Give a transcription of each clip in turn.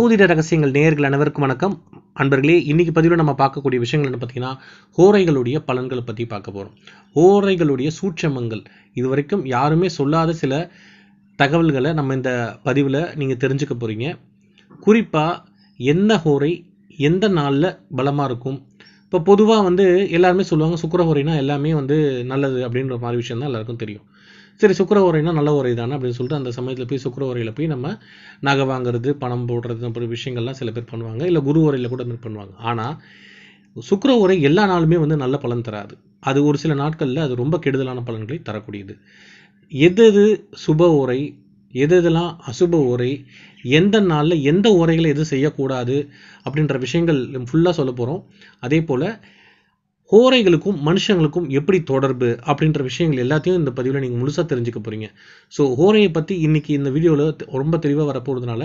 ஜோதிட ரகசியங்கள் நேர்கள் அனைவருக்கும் வணக்கம். அன்பர்களே இன்னைக்கு பதிவில் நம்ம பார்க்கக்கூடிய விஷயங்கள் என்ன பார்த்தீங்கன்னா ஹோரைகளுடைய பலன்களை பற்றி பார்க்க போகிறோம் ஹோரைகளுடைய சூட்சமங்கள். இது வரைக்கும் யாருமே சொல்லாத சில தகவல்களை நம்ம இந்த பதிவில் நீங்கள் தெரிஞ்சுக்க போகிறீங்க குறிப்பாக எந்த ஹோரை எந்த நாளில் பலமாக இருக்கும்? இப்போ பொதுவாக வந்து எல்லாருமே சொல்லுவாங்க சுக்கரஹோரைனா எல்லாமே வந்து நல்லது அப்படின்ற மாதிரி விஷயம் தான் எல்லாருக்கும் தெரியும். சரி சுக்கர உரைனா நல்ல உரை தானே அப்படின்னு சொல்லிட்டு அந்த சமயத்தில் போய் சுக்கர உரையில் போய் நம்ம நகை வாங்குறது பணம் போடுறது அப்புறம் விஷயங்கள்லாம் சில பேர் பண்ணுவாங்க. இல்லை குரு உரையில் கூட மாதிரி பண்ணுவாங்க. ஆனால் சுக்கர உரை எல்லா நாளுமே வந்து நல்ல பலன் தராது. அது ஒரு சில நாட்களில் அது ரொம்ப கெடுதலான பலன்களை தரக்கூடியது. எது எது சுப உரை எது எதெல்லாம் அசுப உரை எந்த நாளில் எந்த உரைகளை எது செய்யக்கூடாது அப்படின்ற விஷயங்கள் ஃபுல்லாக சொல்ல போகிறோம் அதே போல் ஹோரைகளுக்கும் மனுஷங்களுக்கும் எப்படி தொடர்பு அப்படின்ற விஷயங்கள் எல்லாத்தையும் இந்த பதிவில் நீங்கள் முழுசாக தெரிஞ்சுக்க போகிறீங்க ஸோ ஹோரையை பற்றி இன்றைக்கி இந்த வீடியோவில் ரொம்ப தெளிவாக வரப்போகிறதுனால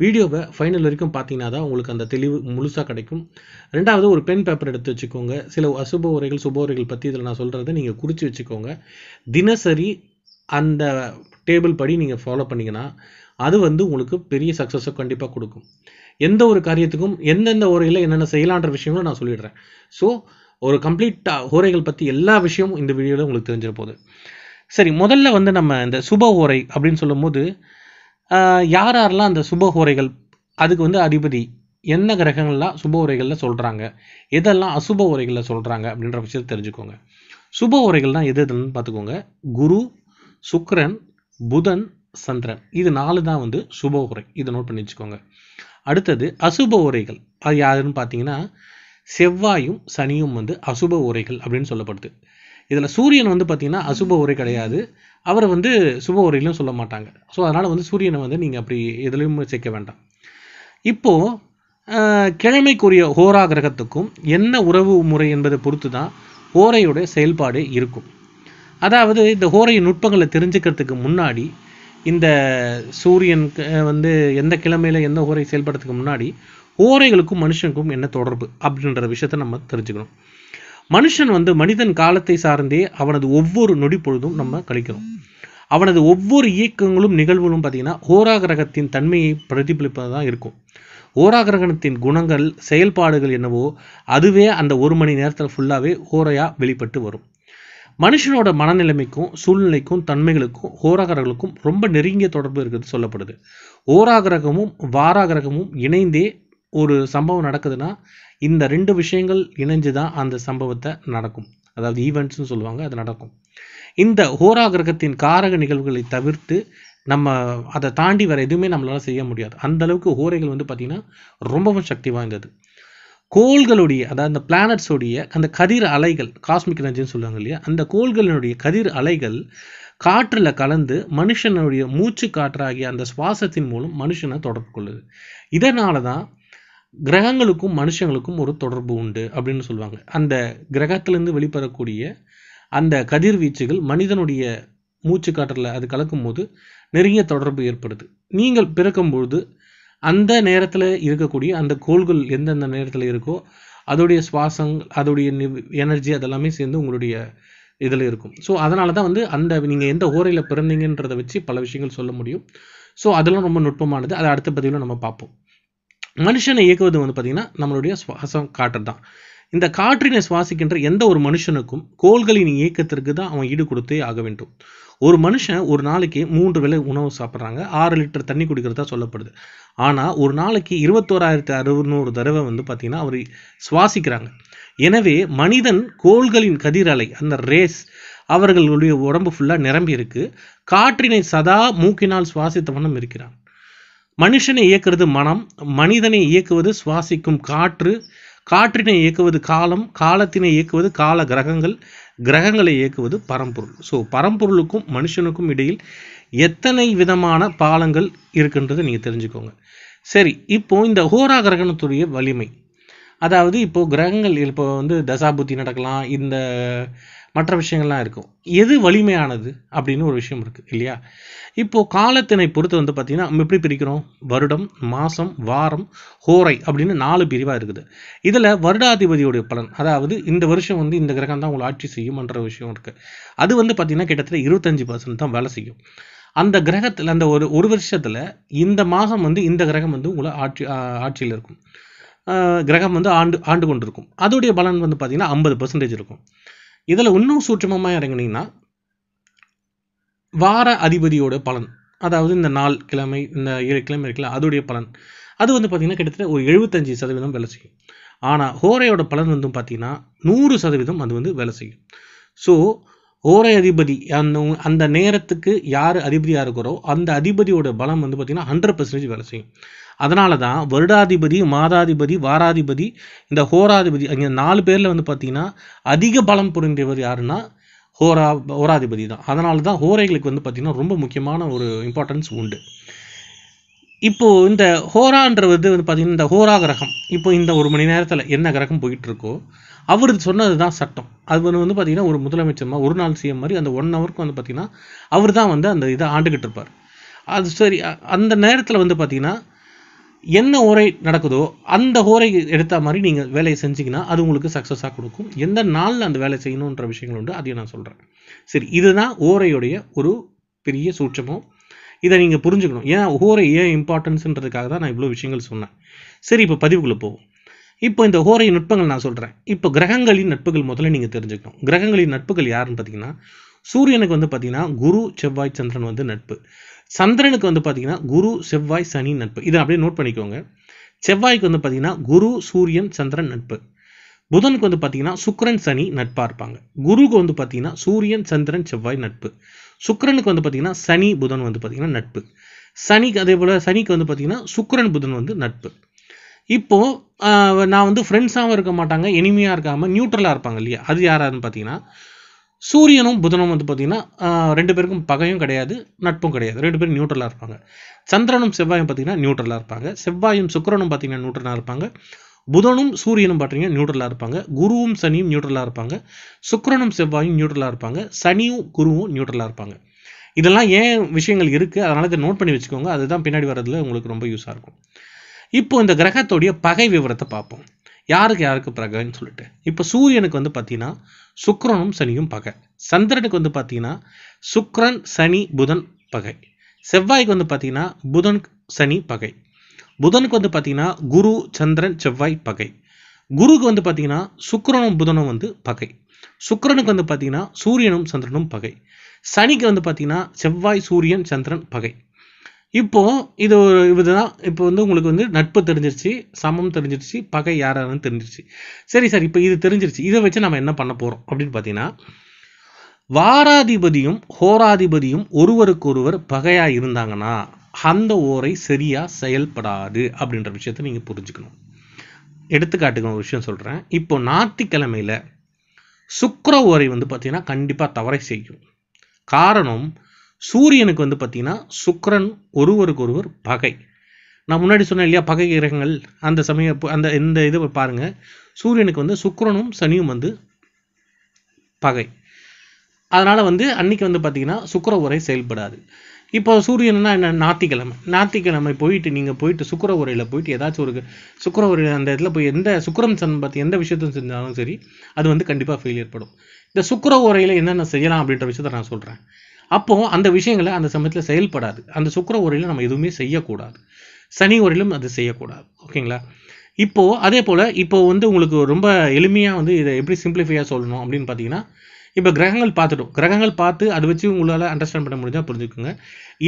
வீடியோவை ஃபைனல் வரைக்கும் பார்த்தீங்கன்னா தான் உங்களுக்கு அந்த தெளிவு முழுசாக கிடைக்கும். ரெண்டாவது ஒரு பென் பேப்பர் எடுத்து வச்சுக்கோங்க. சில அசுப உரைகள் சுப உரைகள் பற்றி இதில் நான் சொல்கிறத நீங்கள் குறித்து வச்சுக்கோங்க. தினசரி அந்த டேபிள் படி நீங்கள் ஃபாலோ பண்ணிங்கன்னா அது வந்து உங்களுக்கு பெரிய சக்ஸஸை கண்டிப்பாக கொடுக்கும். எந்த ஒரு காரியத்துக்கும் எந்தெந்த உரையில் என்னென்ன செய்யலான்ற விஷயங்களும் நான் சொல்லிடுறேன். ஸோ ஒரு கம்ப்ளீட்டாக ஓரைகள் பற்றி எல்லா விஷயமும் இந்த வீடியோவில் உங்களுக்கு தெரிஞ்சிட போகுது. சரி முதல்ல வந்து நம்ம இந்த சுப ஓரை அப்படின்னு சொல்லும்போது யார் யாரெல்லாம் அந்த சுப ஓரைகள் அதுக்கு வந்து அதிபதி என்ன கிரகங்கள்லாம் சுப உரைகளில் சொல்கிறாங்க எதெல்லாம் அசுப உரைகளில் சொல்கிறாங்க அப்படின்ற விஷயத்தை தெரிஞ்சுக்கோங்க. சுப உரைகள்னால் எது எதுன்னு பார்த்துக்கோங்க. குரு சுக்ரன் புதன் சந்திரன். இது நாலு தான் வந்து சுப உரை இதை நோட் பண்ணி வச்சுக்கோங்க. அடுத்தது அசுப உரைகள் அது யாருன்னு பார்த்தீங்கன்னா செவ்வாயும் சனியும் வந்து அசுப உரைகள் அப்படின்னு சொல்லப்படுது. இதில் சூரியன் வந்து பார்த்தீங்கன்னா அசுப உரை கிடையாது. அவரை வந்து சுப உரையிலும் சொல்ல மாட்டாங்க. ஸோ அதனால் வந்து சூரியனை வந்து நீங்கள் அப்படி எதுலேயும் சேர்க்க வேண்டாம். இப்போது ஆஹ், கிழமைக்குரிய ஹோரா கிரகத்துக்கும் என்ன உறவு முறை என்பதை பொறுத்து தான் ஹோரையோட செயல்பாடு இருக்கும். அதாவது இந்த ஹோரையின் நுட்பங்களை தெரிஞ்சுக்கிறதுக்கு முன்னாடி இந்த சூரியனுக்கு வந்து எந்த கிழமையில எந்த ஹோரை செயல்படுறதுக்கு முன்னாடி ஓரைகளுக்கும் மனுஷனுக்கும் என்ன தொடர்பு அப்படின்ற விஷயத்தை நம்ம தெரிஞ்சுக்கணும். மனுஷன் வந்து மனிதன் காலத்தை சார்ந்தே அவனது ஒவ்வொரு நொடி பொழுதும் நம்ம கழிக்கிறோம் அவனது ஒவ்வொரு இயக்கங்களும் நிகழ்வுகளும் பார்த்தீங்கன்னா ஓராகிரகத்தின் தன்மையை பிரதிபலிப்பதாக இருக்கும். ஹோரா கிரகணத்தின் குணங்கள் செயல்பாடுகள் என்னவோ அதுவே அந்த ஒரு மணி நேரத்தில் ஃபுல்லாகவே ஓரையாக வெளிப்பட்டு வரும். மனுஷனோட மனநிலைமைக்கும் சூழ்நிலைக்கும் தன்மைகளுக்கும் ஹோராகிரகங்களுக்கும் ரொம்ப நெருங்கிய தொடர்பு இருக்கிறது சொல்லப்படுது. ஓராகிரகமும் வாராகிரகமும் இணைந்தே ஒரு சம்பவம் நடக்குதுன்னா இந்த ரெண்டு விஷயங்கள் இணைஞ்சு தான் அந்த சம்பவத்தை நடக்கும். அதாவது ஈவெண்ட்ஸ்னு சொல்லுவாங்க அது நடக்கும். இந்த ஹோரா கிரகத்தின் காரக நிகழ்வுகளை தவிர்த்து நம்ம அதை தாண்டி வர எதுவுமே நம்மளால் செய்ய முடியாது. அந்த அளவுக்கு ஹோரைகள் வந்து பார்த்திங்கன்னா ரொம்பவும் சக்தி வாய்ந்தது. கோள்களுடைய அதாவது அந்த பிளானட்ஸோடைய அந்த கதிர் அலைகள் காஸ்மிக் எனர்ஜின்னு சொல்லுவாங்க இல்லையா? அந்த கோள்களினுடைய கதிர் அலைகள் காற்றில் கலந்து மனுஷனுடைய மூச்சு காற்றாகிய அந்த சுவாசத்தின் மூலம் மனுஷனை தொடர்பு கொள்ளுது. இதனால தான் கிரகங்களுக்கும் மனுஷங்களுக்கும் ஒரு தொடர்பு உண்டு அப்படின்னு சொல்லுவாங்க. அந்த கிரகத்திலேருந்து வெளிப்படக்கூடிய அந்த கதிர்வீச்சுகள் மனிதனுடைய மூச்சு காற்றில் அது கலக்கும்போது நெருங்கிய தொடர்பு ஏற்படுது. நீங்கள் பிறக்கும்பொழுது அந்த நேரத்தில் இருக்கக்கூடிய அந்த கோள்கள் எந்தெந்த நேரத்தில் இருக்கோ அதோடைய சுவாசம் அதோடைய எனர்ஜி அதெல்லாமே சேர்ந்து உங்களுடைய இதில் இருக்கும். ஸோ அதனால தான் வந்து அந்த நீங்கள் எந்த ஓரையில் பிறந்தீங்கன்றதை வச்சு பல விஷயங்கள் சொல்ல முடியும். ஸோ அதெல்லாம் ரொம்ப நுட்பமானது. அதை அடுத்த பதிவில் நம்ம பார்ப்போம். மனுஷனை இயக்குவது வந்து பார்த்திங்கன்னா நம்மளுடைய சுவாசம் காற்று தான் இந்த காற்றினை சுவாசிக்கின்ற எந்த ஒரு மனுஷனுக்கும் கோள்களின் இயக்கத்திற்கு தான் அவன் ஈடு கொடுத்தே ஆக வேண்டும். ஒரு மனுஷன் ஒரு நாளைக்கு மூன்று வேளை உணவு சாப்பிட்றாங்க. ஆறு லிட்டர் தண்ணி குடிக்கிறதா சொல்லப்படுது. ஆனால் ஒரு நாளைக்கு இருபத்தோராயிரத்தி அறுநூறு தடவை வந்து பார்த்திங்கன்னா அவர் சுவாசிக்கிறாங்க. எனவே மனிதன் கோள்களின் கதிரலை அந்த ரேஸ் அவர்களுடைய உடம்பு ஃபுல்லாக நிரம்பி இருக்கு காற்றினை சதா மூக்கினால் சுவாசித்த வண்ணம் இருக்கிறான். மனுஷனை இயக்குறது மனம் மனிதனை இயக்குவது சுவாசிக்கும் காற்று காற்றினை இயக்குவது காலம் காலத்தினை இயக்குவது கால கிரகங்கள் கிரகங்களை இயக்குவது பரம்பொருள். ஸோ பரம்பொருளுக்கும் மனுஷனுக்கும் இடையில் எத்தனை விதமான பாலங்கள் இருக்குன்றதை நீங்கள் தெரிஞ்சுக்கோங்க. சரி இப்போ இந்த ஹோரா கிரகணத்துடைய வலிமை. அதாவது இப்போது கிரகங்கள் இப்போ வந்து தசாபுத்தி நடக்கலாம் இந்த மற்ற விஷயங்கள்லாம் இருக்கும். எது வலிமையானது? அப்படின்னு ஒரு விஷயம் இருக்குது இல்லையா? இப்போது காலத்தினை பொறுத்து வந்து பார்த்திங்கன்னா நம்ம எப்படி பிரிக்கிறோம்? வருடம் மாதம் வாரம் ஹோரை அப்படின்னு நாலு பிரிவாக இருக்குது. இதில் வருடாதிபதியுடைய பலன் அதாவது இந்த வருஷம் வந்து இந்த கிரகம் தான் உங்களை ஆட்சி செய்யும்ன்ற விஷயம் இருக்குது அது வந்து பார்த்திங்கன்னா கிட்டத்தட்ட இருபத்தஞ்சி பர்சன்ட் தான் வேலை செய்யும். அந்த கிரகத்தில் அந்த ஒரு ஒரு வருஷத்தில் இந்த மாதம் வந்து இந்த கிரகம் வந்து உங்களை ஆட்சி ஆட்சியில் இருக்கும். கிரகம் வந்து ஆண்டு ஆண்டு கொண்டு இருக்கும் அதோடைய பலன் வந்து பார்த்தீங்கன்னா ஐம்பது பர்சன்டேஜ் இருக்கும். இதில் இன்னும் சூட்சமமாக இறங்குனீங்கன்னா வார அதிபதியோட பலன். அதாவது இந்த நாள் கிழமை இந்த ஏழு கிழமை இருக்குல்ல அதோடைய பலன். அது வந்து பார்த்திங்கன்னா கிட்டத்தட்ட ஒரு எழுபத்தஞ்சு சதவீதம் வேலை செய்யும். ஆனால் ஹோரையோட பலன் வந்து பார்த்திங்கன்னா நூறு சதவீதம் அது வந்து வேலை செய்யும். ஸோ ஓரை அதிபதி அந்த அந்த நேரத்துக்கு யார் அதிபதியாக இருக்கிறோ அந்த அதிபதியோட பலம் வந்து பார்த்திங்கன்னா ஹண்ட்ரட் பர்சன்டேஜ் வேலை செய்யும். அதனால தான் வருடாதிபதி மாதாதிபதி வாராதிபதி இந்த ஹோராதிபதி அங்கே நாலு பேரில் வந்து பார்த்திங்கன்னா அதிக பலம் புரிந்தவர் யாருன்னா ஹோரா ஹோராதிபதி தான். அதனால தான் ஹோரைகளுக்கு வந்து பார்த்திங்கன்னா ரொம்ப முக்கியமான ஒரு இம்பார்ட்டன்ஸ் உண்டு. இப்போது இந்த ஹோரான்றது வந்து பார்த்தீங்கன்னா இந்த ஹோரா கிரகம் இப்போ இந்த ஒரு மணி நேரத்தில் என்ன கிரகம் போயிட்டு இருக்கோ அவர் சொன்னது தான் சட்டம். அது வந்து வந்து பார்த்தீங்கன்னா ஒரு முதலமைச்சர் மாதிரி ஒரு நாள் சிஎம் மாதிரி அந்த ஒன் ஹவருக்கு வந்து பார்த்தீங்கன்னா அவர் தான் வந்து அந்த இதை ஆண்டுக்கிட்டு இருப்பார் அது சரி அந்த நேரத்தில் வந்து பார்த்தீங்கன்னா என்ன ஓரை நடக்குதோ அந்த ஓரை எடுத்த மாதிரி நீங்கள் வேலையை செஞ்சிங்கன்னா அது உங்களுக்கு சக்ஸஸாக கொடுக்கும். எந்த நாளில் அந்த வேலை செய்யணுன்ற விஷயங்கள் உண்டு அதையும் நான் சொல்கிறேன் சரி இதுதான் ஓரையுடைய ஒரு பெரிய சூட்சமும். இதை நீங்கள் புரிஞ்சுக்கணும். ஏன் ஹோரை ஏன் இம்பார்ட்டன்ஸ்ன்றதுக்காக தான் நான் இவ்வளோ விஷயங்கள் சொன்னேன். சரி இப்போ பதிவுக்குள்ளே போவோம். இப்போ இந்த ஹோரை நுட்பங்கள் நான் சொல்கிறேன் இப்போ கிரகங்களின் நட்புகள் முதல்ல நீங்கள் தெரிஞ்சுக்கணும். கிரகங்களின் நட்புகள் யாருன்னு பார்த்தீங்கன்னா சூரியனுக்கு வந்து பார்த்தீங்கன்னா குரு செவ்வாய் சந்திரன் வந்து நட்பு. சந்திரனுக்கு வந்து பார்த்தீங்கன்னா குரு செவ்வாய் சனி நட்பு. இதை அப்படியே நோட் பண்ணிக்கோங்க. செவ்வாய்க்கு வந்து பார்த்தீங்கன்னா குரு சூரியன் சந்திரன் நட்பு. புதனுக்கு வந்து பார்த்தீங்கன்னா சுக்கிரன் சனி நட்பாக இருப்பாங்க. குருக்கு வந்து பார்த்தீங்கன்னா சூரியன் சந்திரன் செவ்வாய் நட்பு. சுக்கிரனுக்கு வந்து பார்த்தீங்கன்னா சனி புதன் வந்து பார்த்தீங்கன்னா நட்பு. சனிக்கு அதே போல் சனிக்கு வந்து பார்த்தீங்கன்னா சுக்கரன் புதன் வந்து நட்பு. இப்போ நான் வந்து ஃப்ரெண்ட்ஸாகவும் இருக்க மாட்டாங்க இனிமையாக இருக்காமல் நியூட்ரலாக இருப்பாங்க இல்லையா? அது யாராருன்னு பார்த்தீங்கன்னா சூரியனும் புதனும் வந்து பார்த்தீங்கன்னா ரெண்டு பேருக்கும் பகையும் கிடையாது நட்பும் கிடையாது. ரெண்டு பேரும் நியூட்ரலாக இருப்பாங்க. சந்திரனும் செவ்வாயும் பார்த்தீங்கன்னா நியூட்ரலாக இருப்பாங்க. செவ்வாயும் சுக்கரனும் பார்த்தீங்கன்னா நியூட்ரலாக இருப்பாங்க. புதனும் சூரியனும் பார்த்தீங்கன்னா நியூட்ரலாக இருப்பாங்க. குருவும் சனியும் நியூட்ரலாக இருப்பாங்க. சுக்கிரனும் செவ்வாயும் நியூட்ரலாக இருப்பாங்க. சனியும் குருவும் நியூட்ரலாக இருப்பாங்க. இதெல்லாம் ஏன் விஷயங்கள் இருக்குது அதனால் இதை நோட் பண்ணி வச்சுக்கோங்க. அதுதான் பின்னாடி வர்றதுல உங்களுக்கு ரொம்ப யூஸாக இருக்கும். இப்போ இந்த கிரகத்தோடைய பகை விவரத்தை பார்ப்போம். யாருக்கு யாருக்கு பகைன்னு சொல்லிட்டு. இப்போ சூரியனுக்கு வந்து பார்த்தீங்கன்னா சுக்ரனும் சனியும் பகை. சந்திரனுக்கு வந்து பார்த்தீங்கன்னா சுக்ரன் சனி புதன் பகை. செவ்வாய்க்கு வந்து பார்த்தீங்கன்னா புதன் சனி பகை. புதனுக்கு வந்து பார்த்தீங்கன்னா குரு சந்திரன் செவ்வாய் பகை. குருக்கு வந்து பார்த்தீங்கன்னா சுக்கரனும் புதனும் வந்து பகை. சுக்கரனுக்கு வந்து பார்த்தீங்கன்னா சூரியனும் சந்திரனும் பகை. சனிக்கு வந்து பார்த்தீங்கன்னா செவ்வாய் சூரியன் சந்திரன் பகை. இப்போ இது ஒரு இதுதான். இப்போ வந்து உங்களுக்கு வந்து நட்பு தெரிஞ்சிருச்சு சமம் தெரிஞ்சிருச்சு பகை யாராருன்னு தெரிஞ்சிருச்சு. சரி சார் இப்போ இது தெரிஞ்சிருச்சு. இதை வச்சு நம்ம என்ன பண்ண போகிறோம் அப்படின்னு பார்த்தீங்கன்னா வாராதிபதியும் ஹோராதிபதியும் ஒருவருக்கொருவர் பகையாக இருந்தாங்கன்னா அந்த ஓரை சரியாக செயல்படாது அப்படின்ற விஷயத்த நீங்கள் புரிஞ்சுக்கணும். எடுத்துக்காட்டுக்கு ஒரு விஷயம் சொல்கிறேன் இப்போ ஞாயிற்றுக்கிழமையில சுக்கர ஓரை வந்து பார்த்திங்கன்னா கண்டிப்பாக தவறை செய்யும். காரணம் சூரியனுக்கு வந்து பார்த்தீங்கன்னா ஒருவருக்கு ஒருவர் பகை. நான் முன்னாடி சொன்னேன் இல்லையா பகை கிரகங்கள் அந்த சமய அந்த இந்த இது பாருங்க. சூரியனுக்கு வந்து சுக்கரனும் சனியும் வந்து பகை. அதனால் வந்து அன்னைக்கு வந்து பார்த்தீங்கன்னா சுக்கர உரை செயல்படாது. இப்போ சூரியன்னா என்ன? ஞாத்திக்கிழமை ஞாத்திக்கிழமை போயிட்டு நீங்கள் போயிட்டு சுக்கர உரையில் போயிட்டு ஏதாச்சும் ஒரு சுக்கர உரையில் அந்த இடத்துல போய் எந்த சுக்கரம் சன் பற்றி எந்த விஷயத்தையும் செஞ்சாலும் சரி அது வந்து கண்டிப்பாக ஃபெயிலியர் படும். இந்த சுக்கர உரையில் என்னென்ன செய்யலாம் அப்படின்ற விஷயத்த நான் சொல்கிறேன் அப்போ அந்த விஷயங்களை அந்த சமயத்தில் செயல்படாது. அந்த சுக்கிர உரையில் நம்ம எதுவுமே செய்யக்கூடாது. சனி உரையிலும் அது செய்யக்கூடாது. ஓகேங்களா? இப்போது அதே போல் இப்போ வந்து உங்களுக்கு ரொம்ப எளிமையாக வந்து இதை எப்படி சிம்பிளிஃபையாக சொல்லணும் அப்படின்னு பார்த்தீங்கன்னா இப்போ கிரகங்கள் பார்த்துட்டோம். கிரகங்கள் பார்த்து அதை வச்சு உங்களால் அண்டர்ஸ்டாண்ட் பண்ண முடிஞ்சால் புரிஞ்சுக்கோங்க.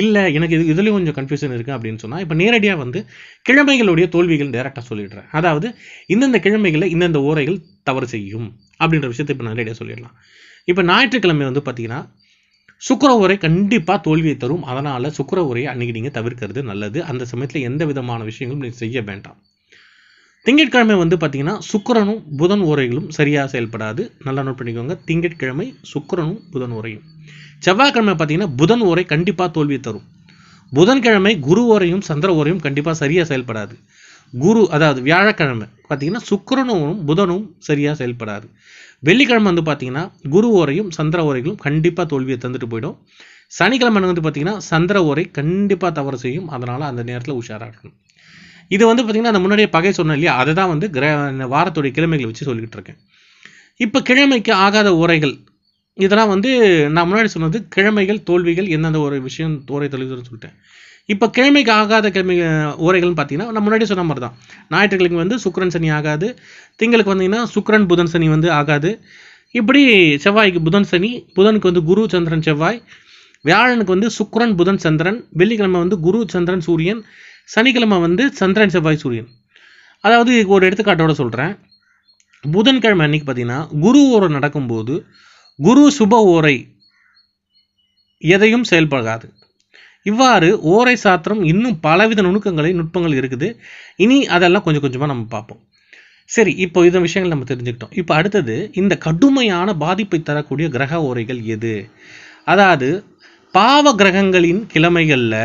இல்லை எனக்கு இது இதுலேயும் கொஞ்சம் கன்ஃபியூஷன் இருக்குது அப்படின்னு சொன்னால் இப்போ நேரடியாக வந்து கிழமைகளுடைய தோல்விகள் டேரெக்டாக சொல்லிடுறேன். அதாவது இந்தந்த கிழமைகளில் இந்தந்த ஓரைகள் தவறு செய்யும் அப்படின்ற விஷயத்தை இப்போ நேரடியாக சொல்லிடலாம். இப்போ ஞாயிற்றுக்கிழமை வந்து பார்த்தீங்கன்னா சுக்கர உரை கண்டிப்பாக தோல்வியை தரும். அதனால் சுக்கர உரையை அன்றைக்கி நீங்கள் தவிர்க்கிறது நல்லது. அந்த சமயத்தில் எந்த விதமான விஷயங்களும் நீங்கள் செய்ய வேண்டாம். திங்கட்கிழமை வந்து பார்த்தீங்கன்னா சுக்கரனும் புதன் ஓரைகளும் சரியாக செயல்படாது. நல்லா நோட் பண்ணிக்கோங்க. திங்கட்கிழமை சுக்கரனும் புதன் உரையும் செவ்வாய்க்கிழமை பார்த்தீங்கன்னா புதன் ஓரை கண்டிப்பாக தோல்வியை தரும். புதன்கிழமை குரு ஓரையும் சந்திர ஓரையும் கண்டிப்பாக சரியாக செயல்படாது. குரு அதாவது வியாழக்கிழமை பார்த்தீங்கன்னா சுக்கரனும் புதனும் சரியாக செயல்படாது. வெள்ளிக்கிழமை வந்து பார்த்தீங்கன்னா குரு ஓரையும் சந்திர ஓரைகளும் கண்டிப்பாக தோல்வியை தந்துட்டு போயிடும். சனிக்கிழமை வந்து பார்த்தீங்கன்னா சந்திர ஓரை கண்டிப்பாக தவறு செய்யும். அதனால் அந்த நேரத்தில் உஷாராக இருக்கணும் இது வந்து பார்த்தீங்கன்னா அந்த முன்னாடியே பகை சொன்னேன் இல்லையா? அதை தான் வந்து கிர வாரத்துடைய கிழமைகளை வச்சு சொல்லிக்கிட்டு இருக்கேன். இப்போ கிழமைக்கு ஆகாத உரைகள் இதெல்லாம் வந்து நான் முன்னாடி சொன்னது கிழமைகள் தோல்விகள் எந்தெந்த ஒரு விஷயம் ஓரை தொழில்னு சொல்லிட்டேன். இப்போ கிழமைக்கு ஆகாத கிழமை ஓரைகள்னு பார்த்தீங்கன்னா நான் முன்னாடி சொன்ன மாதிரி தான் ஞாயிற்றுக்கிழமை வந்து சுக்கரன் சனி ஆகாது. திங்களுக்கு வந்தீங்கன்னா சுக்கரன் புதன் சனி வந்து ஆகாது. இப்படி செவ்வாய்க்கு புதன் சனி புதனுக்கு வந்து குரு சந்திரன் செவ்வாய். வியாழனுக்கு வந்து சுக்கரன் புதன் சந்திரன். வெள்ளிக்கிழமை வந்து குரு சந்திரன் சூரியன். சனிக்கிழமை வந்து சந்திரன் செவ்வாய் சூரியன். அதாவது ஒரு எடுத்துக்காட்டோட சொல்கிறேன் புதன்கிழமை அன்னைக்கு பார்த்தீங்கன்னா குரு ஓரை நடக்கும்போது குரு சுப ஓரை எதையும் செயல்படாது. இவ்வாறு ஓரை சாத்திரம் இன்னும் பலவித நுணுக்கங்களை நுட்பங்கள் இருக்குது. இனி அதெல்லாம் கொஞ்சம் கொஞ்சமாக நம்ம பார்ப்போம். சரி இப்போ இந்த விஷயங்கள் நம்ம தெரிஞ்சுக்கிட்டோம். இப்போ அடுத்தது இந்த கடுமையான பாதிப்பை தரக்கூடிய கிரக ஓரைகள் எது? அதாவது பாவ கிரகங்களின் கிழமைகளில்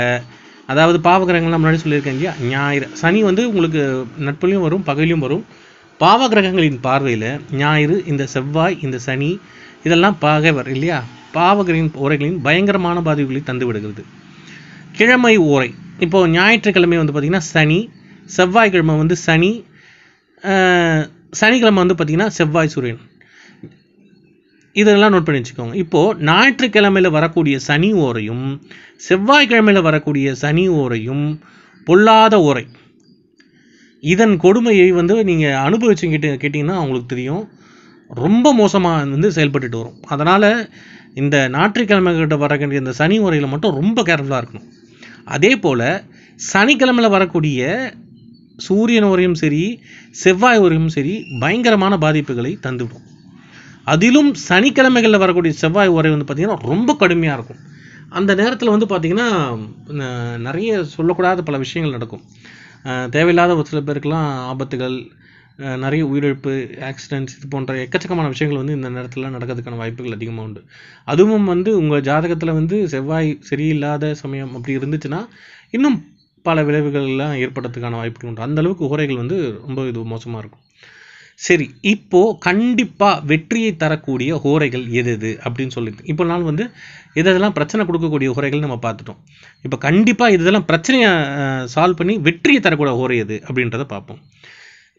அதாவது பாவ கிரகங்கள் முன்னாடி சொல்லியிருக்கேன் இல்லையா? ஞாயிறு சனி வந்து உங்களுக்கு நட்புலையும் வரும் பகலையும் வரும். பாவ கிரகங்களின் பார்வையில் ஞாயிறு இந்த செவ்வாய் இந்த சனி இதெல்லாம் பகைவர் இல்லையா? பாவகிரகின் ஓரைகளின் பயங்கரமான பாதிப்புகளை தந்து விடுகிறது கிழமை ஓரை. இப்போது ஞாயிற்றுக்கிழமை வந்து பார்த்திங்கன்னா சனி செவ்வாய்க்கிழமை வந்து சனி சனிக்கிழமை வந்து பார்த்திங்கன்னா செவ்வாய் சூரியன். இதெல்லாம் நோட் பண்ணி வச்சுக்கோங்க. இப்போது ஞாயிற்றுக்கிழமையில் வரக்கூடிய சனி ஓரையும் செவ்வாய்க்கிழமையில் வரக்கூடிய சனி ஓரையும் பொல்லாத ஓரை. இதன் கொடுமையை வந்து நீங்கள் அனுபவிச்சு கேட்டு கேட்டிங்கன்னா அவங்களுக்கு தெரியும். ரொம்ப மோசமாக வந்து செயல்பட்டுட்டு வரும். அதனால் இந்த ஞாயிற்றுக்கிழமை கிட்ட வரக்கூடிய இந்த சனி உரையில் மட்டும் ரொம்ப கேர்ஃபுல்லாக இருக்கணும். அதே போல் சனிக்கிழமையில் வரக்கூடிய சூரியன் உரையும் சரி செவ்வாய் உரையும் சரி பயங்கரமான பாதிப்புகளை தந்துவிடும். அதிலும் சனிக்கிழமைகளில் வரக்கூடிய செவ்வாய் உரை வந்து பார்த்திங்கன்னா ரொம்ப கடுமையாக இருக்கும். அந்த நேரத்தில் வந்து பார்த்திங்கன்னா நிறைய சொல்லக்கூடாத பல விஷயங்கள் நடக்கும். தேவையில்லாத ஒரு சில பேருக்கெல்லாம் ஆபத்துகள் நிறைய உயிரிழப்பு ஆக்சிடென்ட்ஸ் இது போன்ற எக்கச்சக்கமான விஷயங்கள் வந்து இந்த நேரத்தில் நடக்கிறதுக்கான வாய்ப்புகள் அதிகமாக உண்டு. அதுவும் வந்து உங்கள் ஜாதகத்தில் வந்து செவ்வாய் சரியில்லாத சமயம் அப்படி இருந்துச்சுன்னா இன்னும் பல விளைவுகள்லாம் ஏற்படுறதுக்கான வாய்ப்புகள் உண்டு. அந்த அளவுக்கு உரைகள் வந்து ரொம்ப இது மோசமாக இருக்கும். சரி இப்போது கண்டிப்பாக வெற்றியை தரக்கூடிய ஹோரைகள் எது எது அப்படின்னு சொல்லிட்டு இப்போ நாள் வந்து இதெல்லாம் பிரச்சனை கொடுக்கக்கூடிய ஹோரைகள் நம்ம பார்த்துட்டோம். இப்போ கண்டிப்பாக இதெல்லாம் பிரச்சனையை சால்வ் பண்ணி வெற்றியை தரக்கூடிய ஹோரை எது அப்படின்றத பார்ப்போம்.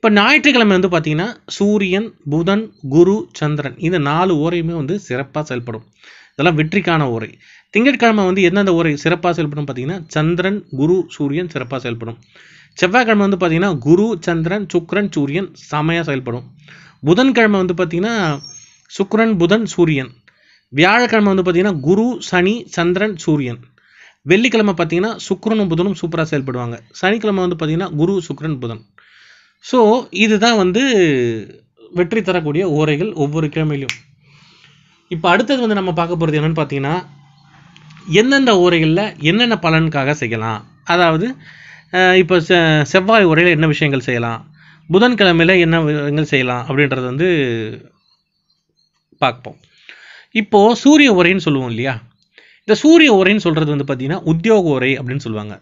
இப்போ ஞாயிற்றுக்கிழமை வந்து பார்த்தீங்கன்னா சூரியன் புதன் குரு சந்திரன் இந்த நாலு ஓரையுமே வந்து சிறப்பாக செயல்படும். இதெல்லாம் வெற்றிக்கான ஓரை. திங்கட்கிழமை வந்து எந்தெந்த ஓரை சிறப்பாக செயல்படும் பார்த்தீங்கன்னா சந்திரன் குரு சூரியன் சிறப்பாக செயல்படும். செவ்வாய்க்கிழமை வந்து பார்த்தீங்கன்னா குரு சந்திரன் சுக்ரன் சூரியன் செமையாக செயல்படும். புதன்கிழமை வந்து பார்த்தீங்கன்னா சுக்ரன் புதன் சூரியன். வியாழக்கிழமை வந்து பார்த்தீங்கன்னா குரு சனி சந்திரன் சூரியன். வெள்ளிக்கிழமை பார்த்தீங்கன்னா சுக்ரனும் புதனும் சூப்பராக செயல்படுவாங்க. சனிக்கிழமை வந்து பார்த்தீங்கன்னா குரு சுக்ரன் புதன். ஸோ இதுதான் வந்து வெற்றி தரக்கூடிய ஓரைகள் ஒவ்வொரு கிழமையிலும். இப்போ அடுத்தது வந்து நம்ம பார்க்க போகிறது என்னென்னு பார்த்தீங்கன்னா எந்தெந்த ஓரைகளில் என்னென்ன பலனுக்காக செய்யலாம்? அதாவது இப்போ செ செவ்வாய் உரையில் என்ன விஷயங்கள் செய்யலாம்? புதன்கிழமையில் என்ன விஷயங்கள் செய்யலாம்? அப்படின்றது வந்து பார்ப்போம். இப்போது சூரிய உரைன்னு சொல்லுவோம் இல்லையா? இந்த சூரிய உரைன்னு சொல்கிறது வந்து பார்த்திங்கன்னா உத்தியோக உரை அப்படின்னு சொல்லுவாங்க.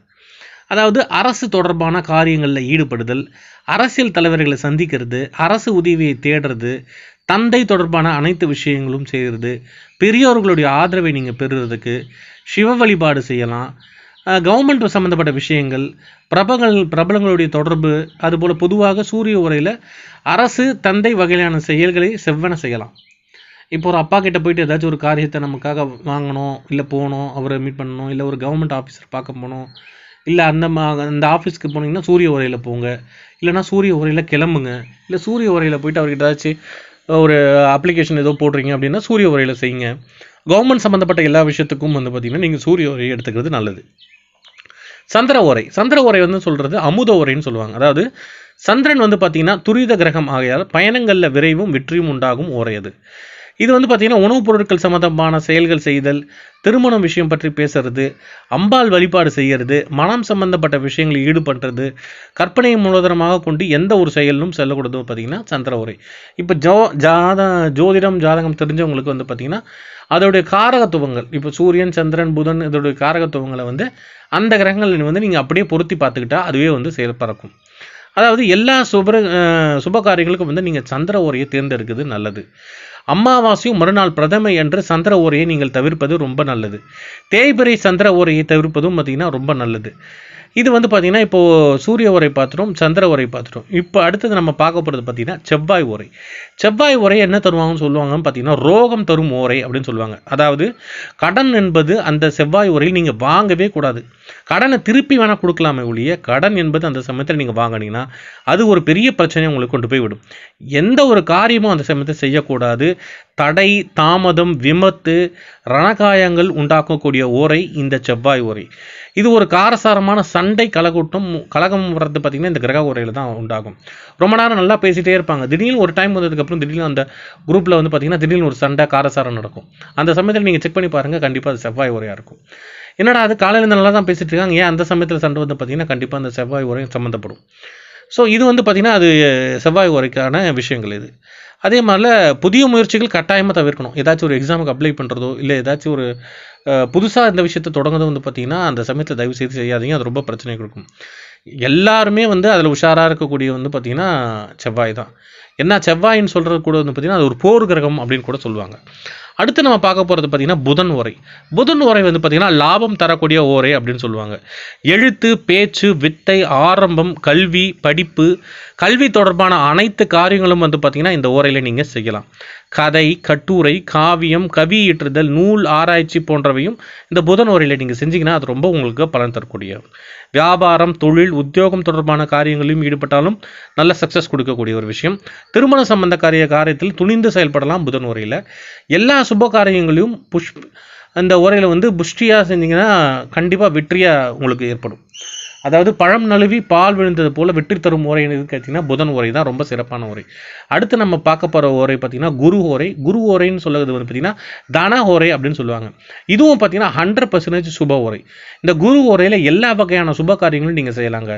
அதாவது அரசு தொடர்பான காரியங்களில் ஈடுபடுதல் அரசியல் தலைவர்களை சந்திக்கிறது அரசு உதவியை தேடுறது தந்தை தொடர்பான அனைத்து விஷயங்களும் செய்கிறது பெரியோர்களுடைய ஆதரவை நீங்கள் பெறுறதுக்கு சிவ வழிபாடு செய்யலாம் கவர்மெண்ட் சம்மந்தப்பட்ட விஷயங்கள் பிரபங்கள் பிரபலங்களுடைய தொடர்பு அதுபோல் பொதுவாக சூரிய உரையில் அரசு தந்தை வகையிலான செயல்களை செவ்வன செய்யலாம். இப்போ ஒரு அப்பா கிட்ட போயிட்டு ஏதாச்சும் ஒரு காரியத்தை நமக்காக வாங்கணும் இல்லை போகணும் அவரை மீட் பண்ணணும் இல்லை ஒரு கவர்மெண்ட் ஆஃபீஸர் பார்க்க போகணும் இல்லை அந்த மா அந்த ஆஃபீஸ்க்கு போனீங்கன்னா சூரிய உரையில் போங்க. இல்லைன்னா சூரிய உரையில் கிளம்புங்க. இல்லை சூரிய உரையில் போயிட்டு அவர்கிட்ட ஏதாச்சும் ஒரு அப்ளிகேஷன் ஏதோ போடுறீங்க அப்படின்னா சூரிய உரையில் செய்யுங்க. கவர்மெண்ட் சம்மந்தப்பட்ட எல்லா விஷயத்துக்கும் வந்து பார்த்தீங்கன்னா நீங்கள் சூரிய உரையை எடுத்துக்கிறது நல்லது. சந்திர உரை சந்திர உரை வந்து சொல்கிறது அமுத உரைன்னு சொல்லுவாங்க. அதாவது சந்திரன் வந்து பார்த்தீங்கன்னா துரித கிரகம் ஆகையால் பயணங்களில் விரைவும் வெற்றியும் உண்டாகும் உரை அது. இது வந்து பார்த்திங்கன்னா உணவுப் பொருட்கள் சம்மந்தமான செயல்கள் செய்தல் திருமணம் விஷயம் பற்றி பேசுறது அம்பாள் வழிபாடு செய்கிறது மனம் சம்பந்தப்பட்ட விஷயங்களில் ஈடுபடுறது கற்பனையை மூலதனமாக கொண்டு எந்த ஒரு செயலும் செல்லக்கூடாது பார்த்தீங்கன்னா சந்திர உரை. இப்போ ஜோ ஜாத ஜோதிடம் ஜாதகம் தெரிஞ்சவங்களுக்கு வந்து பார்த்தீங்கன்னா அதோடைய காரகத்துவங்கள் இப்போ சூரியன் சந்திரன் புதன் இதோடைய காரகத்துவங்களை வந்து அந்த கிரகங்கள் வந்து நீங்கள் அப்படியே பொருத்தி பார்த்துக்கிட்டா அதுவே வந்து செயல்பறக்கும் அதாவது எல்லா சுப சுப காரியங்களுக்கும் வந்து நீங்கள் சந்திர உரையை தேர்ந்தெடுக்கிறது நல்லது. அமாவாசையும் மறுநாள் பிரதமை என்று சந்திர ஓரையை நீங்கள் தவிர்ப்பது ரொம்ப நல்லது. தேய்பிறை சந்திர ஓரையை தவிர்ப்பதும் பார்த்தீங்கன்னா ரொம்ப நல்லது. இது வந்து பார்த்திங்கன்னா இப்போது சூரிய உரை பார்த்துட்டோம் சந்திர உரை பார்த்துட்டோம் இப்போ அடுத்தது நம்ம பார்க்க போகிறது பார்த்திங்கன்னா செவ்வாய் உரை. செவ்வாய் உரை என்ன தருவாங்கன்னு சொல்லுவாங்கன்னு பார்த்தீங்கன்னா ரோகம் தரும் உரை அப்படின்னு சொல்லுவாங்க. அதாவது கடன் என்பது அந்த செவ்வாய் உரையில் நீங்கள் வாங்கவே கூடாது. கடனை திருப்பி வேணால் கொடுக்கலாமே ஒழிய கடன் என்பது அந்த சமயத்தில் நீங்கள் வாங்கினீங்கன்னா அது ஒரு பெரிய பிரச்சனையை உங்களுக்கு கொண்டு போய் விடும் எந்த ஒரு காரியமும் அந்த சமயத்தை செய்யக்கூடாது. தடை தாமதம் விமத்து ரணகாயங்கள் உண்டாக்கக்கூடிய ஓரை இந்த செவ்வாய் ஓரை. இது ஒரு காரசாரமான சண்டை கலகூட்டம் கலகம் வர்றது பார்த்திங்கன்னா இந்த கிரக உரையில் தான் உண்டாகும். ரொம்ப நேரம் நல்லா பேசிகிட்டே இருப்பாங்க. திடீர்னு ஒரு டைம் வந்ததுக்கப்புறம் திடீர்னு அந்த குரூப்பில் வந்து பார்த்திங்கன்னா திடீர்னு ஒரு சண்டை காரசாரம் நடக்கும். அந்த சமயத்தில் நீங்கள் செக் பண்ணி பாருங்கள் கண்டிப்பாக அது செவ்வாய் உரையாக இருக்கும். என்னடா அது காலையில் நல்லா தான் பேசிகிட்டு இருக்காங்க. ஏன் அந்த சமயத்தில் சண்டை வந்து பார்த்திங்கன்னா கண்டிப்பாக அந்த செவ்வாய் உரையும் சம்மந்தப்படும். ஸோ இது வந்து பார்த்திங்கன்னா அது செவ்வாய் உரைக்கான விஷயங்கள் இது. அதே மாதிரில புதிய முயற்சிகள் கட்டாயமாக தவிர்க்கணும். ஏதாச்சும் ஒரு எக்ஸாமுக்கு அப்ளை பண்ணுறதோ இல்லை ஏதாச்சும் ஒரு புதுசாக இந்த விஷயத்தை தொடங்குறது வந்து பார்த்திங்கன்னா அந்த சமயத்தில் தயவு செய்து செய்யாதீங்க. அது ரொம்ப பிரச்சனை கொடுக்கும். எல்லாருமே வந்து அதில் உஷாராக இருக்கக்கூடிய வந்து பார்த்திங்கன்னா செவ்வாய் தான். என்ன செவ்வாயின்னு சொல்கிறது கூட வந்து பார்த்திங்கன்னா அது ஒரு போர் கிரகம் அப்படின்னு கூட சொல்லுவாங்க. அடுத்து நம்ம பார்க்க போகிறது பார்த்திங்கன்னா புதன் உரை. புதன் உரை வந்து பார்த்திங்கன்னா லாபம் தரக்கூடிய ஓரை அப்படின்னு சொல்லுவாங்க. எழுத்து பேச்சு வித்தை ஆரம்பம் கல்வி படிப்பு கல்வி தொடர்பான அனைத்து காரியங்களும் வந்து பார்த்திங்கன்னா இந்த ஓரையில் நீங்கள் செய்யலாம். கதை கட்டுரை காவியம் கவி இயற்றுதல் நூல் ஆராய்ச்சி போன்றவையும் இந்த புதன் உரையில் நீங்கள் செஞ்சீங்கன்னா அது ரொம்ப உங்களுக்கு பலன் தரக்கூடிய. வியாபாரம் தொழில் உத்தியோகம் தொடர்பான காரியங்களிலும் ஈடுபட்டாலும் நல்ல சக்ஸஸ் கொடுக்கக்கூடிய ஒரு விஷயம். திருமண சம்பந்த காரிய காரியத்தில் துணிந்து செயல்படலாம் புதன் உரையில் எல்லா சுப காரியங்களையும் புஷ் அந்த உரையில் வந்து புஷ்டியாக செஞ்சீங்கன்னா கண்டிப்பாக வெற்றியாக உங்களுக்கு ஏற்படும். அதாவது பழம் நழுவி பால் விழுந்தது போல் வெற்றி தரும் உரை எது கேட்டிங்கன்னா புதன் உரை தான் ரொம்ப சிறப்பான உரை அடுத்து நம்ம பார்க்க போகிற உரை பார்த்திங்கன்னா குரு ஓரை. குரு ஓரைன்னு சொல்லுறது வந்து பார்த்திங்கன்னா தன ஓரை அப்படின்னு சொல்லுவாங்க. இதுவும் பார்த்திங்கன்னா ஹண்ட்ரட் பர்சன்டேஜ் சுப உரை இந்த குரு உரையில் எல்லா வகையான சுப காரியங்களும் நீங்கள் செய்யலாங்க.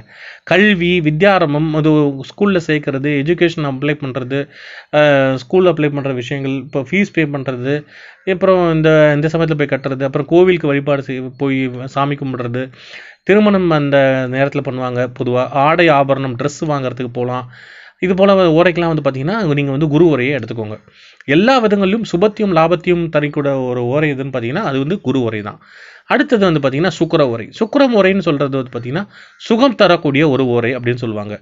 கல்வி வித்யாரம்பம் அது ஸ்கூலில் சேர்க்கறது எஜுகேஷன் அப்ளை பண்ணுறது ஸ்கூலில் அப்ளை பண்ணுற விஷயங்கள் இப்போ ஃபீஸ் பே பண்ணுறது அப்புறம் இந்த இந்த சமயத்தில் போய் கட்டுறது அப்புறம் கோவிலுக்கு வழிபாடு செய் போய் சாமி கும்பிட்றது திருமணம் அந்த நேரத்தில் பண்ணுவாங்க பொதுவாக ஆடை ஆபரணம் ட்ரெஸ் வாங்குறதுக்கு போகலாம் இது போல் ஓரைக்கெலாம் வந்து பார்த்திங்கன்னா நீங்கள் வந்து குரு உரையை எடுத்துக்கோங்க. எல்லா விதங்களிலும் சுபத்தியும் லாபத்தையும் தரக்கூட ஒரு ஓரை எதுன்னு பார்த்தீங்கன்னா அது வந்து குரு உரை தான் அடுத்தது வந்து பார்த்திங்கன்னா சுக்கர உரை. சுக்கர உரைன்னு சொல்கிறது வந்து பார்த்திங்கன்னா சுகம் தரக்கூடிய ஒரு உரை அப்படின்னு சொல்லுவாங்க.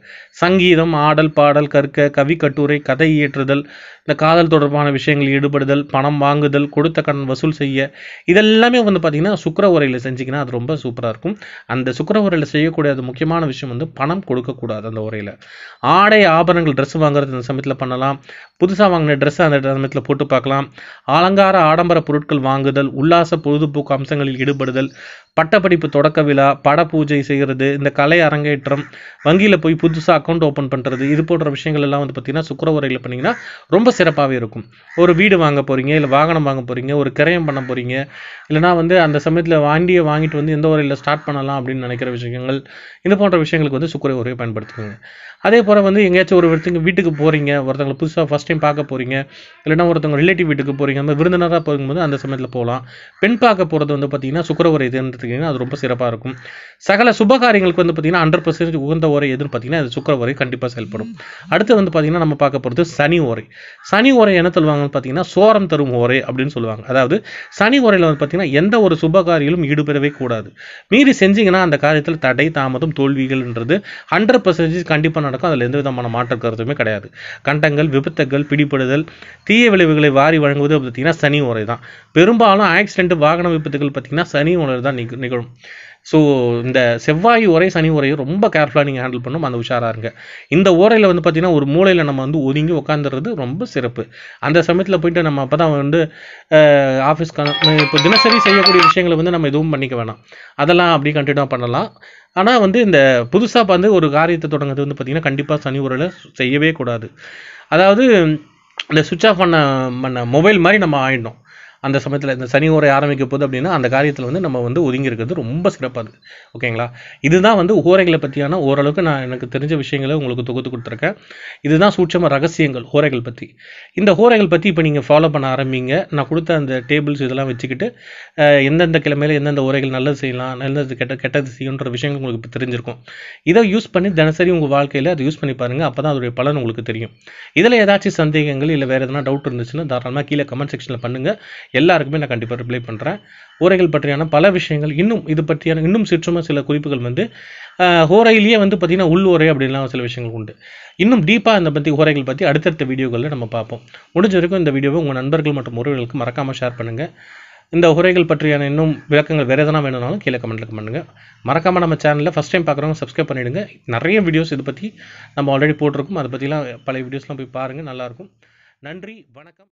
சங்கீதம் ஆடல் பாடல் கற்க கவி கட்டுரை கதை இயற்றுதல் இந்த காதல் தொடர்பான விஷயங்கள் ஈடுபடுதல் பணம் வாங்குதல் கொடுத்த கடன் வசூல் செய்ய இதெல்லாமே வந்து பார்த்திங்கன்னா சுக்கர உரையில் செஞ்சிங்கன்னா அது ரொம்ப சூப்பராக இருக்கும். அந்த சுக்கர உரையில் செய்யக்கூடிய அது முக்கியமான விஷயம் வந்து பணம் கொடுக்கக்கூடாது அந்த உரையில். ஆடை ஆபரணங்கள் ட்ரெஸ் வாங்குறது இந்த சமயத்தில் பண்ணலாம். புதுசாக வாங்கின ட்ரெஸ் அந்த சமயத்தில் போட்டு பார்க்கலாம். அலங்கார ஆடம்பர பொருட்கள் வாங்குதல் உல்லாச பொழுதுபோக்கு அம்சங்களில் ஈடுபடுதல் பட்டப்படிப்பு தொடக்க விழா பட பூஜை செய்கிறது இந்த கலை அரங்கேற்றம் வங்கியில் போய் புதுசாக அக்கௌண்ட் ஓப்பன் பண்ணுறது இது போன்ற விஷயங்கள் எல்லாம் வந்து பார்த்திங்கன்னா சுக்கரவரையில் பண்ணிங்கன்னா ரொம்ப சிறப்பாகவே இருக்கும். ஒரு வீடு வாங்க போகிறீங்க இல்லை வாகனம் வாங்க போகிறீங்க ஒரு கிரயம் பண்ண போகிறீங்க இல்லைனா வந்து அந்த சமயத்தில் வாண்டியை வாங்கிட்டு வந்து எந்த உரையில் ஸ்டார்ட் பண்ணலாம் அப்படின்னு நினைக்கிற விஷயங்கள் இது போன்ற விஷயங்களுக்கு வந்து சுக்கர உரையை பயன்படுத்துக்கோங்க அதே போல் வந்து எங்கேயாச்சும் ஒரு ஒருத்தங்க வீட்டுக்கு போகிறீங்க ஒருத்தவங்களை புதுசாக ஃபஸ்ட் டைம் பார்க்க போகிறீங்க இல்லைனா ஒருத்தவங்க ரிலேட்டிவ் வீட்டுக்கு போகிறீங்க அந்த விருந்தினராக போகும்போது அந்த சமயத்தில் போகலாம். பெண் பார்க்க போகிறது வந்து பார்த்திங்கன்னா சுக்கர உரை எதுன்னு அது ரொம்ப சிறப்பாக இருக்கும். சகல சுபகாரியங்களுக்கு வந்து பார்த்தீங்கன்னா ஹண்ட்ரட் பர்சன்டேஜ் உகந்த உரை எதுன்னு பார்த்தீங்கன்னா அது சுக்கர உரை கண்டிப்பாக செயல்படும். அடுத்து வந்து பார்த்திங்கன்னா நம்ம பார்க்க போகிறது சனி உரை சனி உரை என்ன சொல்லுவாங்கன்னு பார்த்தீங்கன்னா சோரம் தரும் உரை அப்படின்னு சொல்லுவாங்க. அதாவது சனி உரையில் வந்து பார்த்தீங்கன்னா எந்த ஒரு சுபகாரியிலும் ஈடுபெறவே கூடாது. மீறி செஞ்சீங்கன்னா அந்த காரியத்தில் தடை தாமதம் தோல்விகள்ன்றது ஹண்ட்ரட் பர்சன்டேஜ் கண்டிப்பாக நடக்கும். அதில் எந்த விதமான மாற்ற கருத்துமே கிடையாது. கண்டங்கள் விபத்துகள் பிடிபடுதல் தீய விளைவுகளை வாரி வழங்குவது பார்த்தீங்கன்னா சனி உரை தான் பெரும்பாலும் ஆக்சிடென்ட் வாகன விபத்துகள் பார்த்தீங்கன்னா சனி உரை தான் நிக நிகழும். ஸோ இந்த செவ்வாய் உரை சனி உரையை ரொம்ப கேர்ஃபுல்லாக நீங்கள் ஹேண்டில் பண்ணணும். அந்த உஷாராக இருங்க. இந்த ஓரையில் வந்து பார்த்திங்கன்னா ஒரு மூலையில் நம்ம வந்து ஒதுங்கி உட்காந்துறது ரொம்ப சிறப்பு. அந்த சமயத்தில் போயிட்டு நம்ம அப்போ தான் வந்து ஆஃபீஸ்க்கான இப்போ தினசரி செய்யக்கூடிய விஷயங்களை வந்து நம்ம எதுவும் பண்ணிக்க வேணாம். அதெல்லாம் அப்படி கண்டினியூ பண்ணலாம். ஆனால் வந்து இந்த புதுசாக வந்து ஒரு காரியத்தை தொடங்குறது வந்து பார்த்திங்கன்னா கண்டிப்பாக சனி உரையில் செய்யவே கூடாது. அதாவது இந்த சுவிட்ச் ஆஃப் பண்ண பண்ண மொபைல் மாதிரி நம்ம ஆயிடணும். அந்த சமயத்தில் இந்த சனி ஓரை ஆரம்பிக்க போகுது அப்படின்னா அந்த காரியத்தில் வந்து நம்ம வந்து ஒதுங்கி இருக்கிறது ரொம்ப சிறப்பாக இருக்குது ஓகேங்களா? இதுதான் வந்து ஓரைகளை பற்றியான ஓரளவுக்கு நான் எனக்கு தெரிஞ்ச விஷயங்களை உங்களுக்கு தொகுத்து கொடுத்துருக்கேன். இதுதான் சூட்சமாக ரகசியங்கள் ஓரைகள் பற்றி இந்த ஓரைகள் பற்றி இப்போ நீங்கள் ஃபாலோ பண்ண ஆரம்பிங்க. நான் கொடுத்த அந்த டேபிள்ஸ் இதெல்லாம் வச்சுக்கிட்டு எந்தெந்த கிழமையில் எந்தெந்த ஓரைகள் நல்லது செய்யலாம் நல்லது கெட்ட கெட்டது செய்யுன்ற விஷயங்கள் உங்களுக்கு இப்போ தெரிஞ்சிருக்கும். இதை யூஸ் பண்ணி தினசரி உங்கள் வாழ்க்கையில் அதை யூஸ் பண்ணி பாருங்கள் அப்போ தான் அதோடைய பலன் உங்களுக்கு தெரியும். இதில் ஏதாச்சும் சந்தேகங்கள் இல்லை வேறு எதனா டவுட் இருந்துச்சுன்னா தாராளமாக கீழே கமெண்ட் செக்ஷனில் பண்ணுங்கள் எல்லாருக்குமே நான் கண்டிப்பாக ரிப்ளை பண்ணுறேன் ஓரைகள் பற்றியான பல விஷயங்கள் இன்னும் இது பற்றியான இன்னும் சிற்றுமா சில குறிப்புகள் வந்து ஹோரையிலேயே வந்து பார்த்திங்கன்னா உள் ஓரை அப்படின்லாம் சில விஷயங்கள் உண்டு. இன்னும் டீப்பாக இந்த பற்றி ஹோரைகள் பற்றி அடுத்தடுத்த வீடியோகளில் நம்ம பார்ப்போம். முடிஞ்ச வரைக்கும் இந்த வீடியோவை உங்கள் நண்பர்கள் மற்றும் உறவுகளுக்கு மறக்காமல் ஷேர் பண்ணுங்கள் இந்த உரைகள் பற்றியான இன்னும் விளக்கங்கள் வேறு எதனா வேணும்னாலும் கீழே கமெண்ட்டில் பண்ணுங்கள் மறக்காமல் நம்ம சேனலில் ஃபஸ்ட் டைம் பார்க்குறவங்க சப்ஸ்கிரைப் பண்ணிவிடுங்க நிறைய வீடியோஸ் இதை பற்றி நம்ம ஆல்ரெடி போட்டிருக்கோம். அதை பற்றிலாம் பழைய வீடியோஸ்லாம் போய் பாருங்கள் நல்லாயிருக்கும் நன்றி. வணக்கம்.